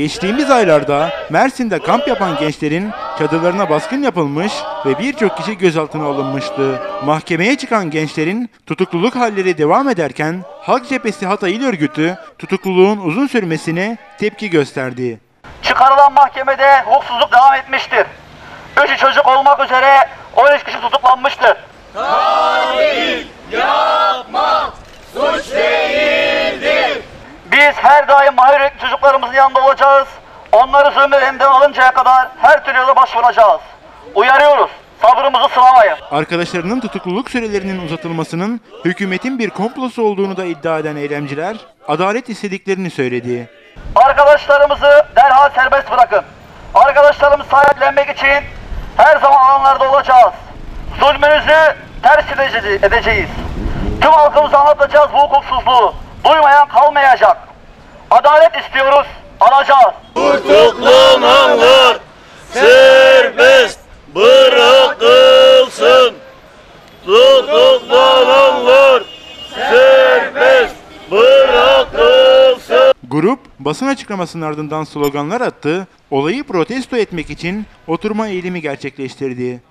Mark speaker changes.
Speaker 1: Geçtiğimiz aylarda Mersin'de kamp yapan gençlerin çadırlarına baskın yapılmış ve birçok kişi gözaltına alınmıştı. Mahkemeye çıkan gençlerin tutukluluk halleri devam ederken Halk Cephesi Hatay İl Örgütü tutukluluğun uzun sürmesine tepki gösterdi.
Speaker 2: Çıkarılan mahkemede hukuksuzluk devam etmiştir. Üçü çocuk olmak üzere 13 kişi tutuklanmıştır. Biz daim mahir çocuklarımızın yanında olacağız. Onları zulmeden elimden alıncaya kadar her türlü yola başvuracağız. Uyarıyoruz. Sabrımızı sınamayın.
Speaker 1: Arkadaşlarının tutukluluk sürelerinin uzatılmasının hükümetin bir komplosu olduğunu da iddia eden eylemciler adalet istediklerini söyledi.
Speaker 2: Arkadaşlarımızı derhal serbest bırakın. Arkadaşlarımız sahiplenmek için her zaman alanlarda olacağız. Zulmünüzü ters edece- edeceğiz. Tüm halkımıza anlatacağız bu hukuksuzluğu. Duymayan kalmayacak. Adalet istiyoruz, alacağız.
Speaker 3: Tutuklananlar serbest bırakılsın. Tutuklananlar serbest bırakılsın.
Speaker 1: Grup basın açıklamasının ardından sloganlar attı, olayı protesto etmek için oturma eğilimi gerçekleştirdi.